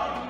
Oh!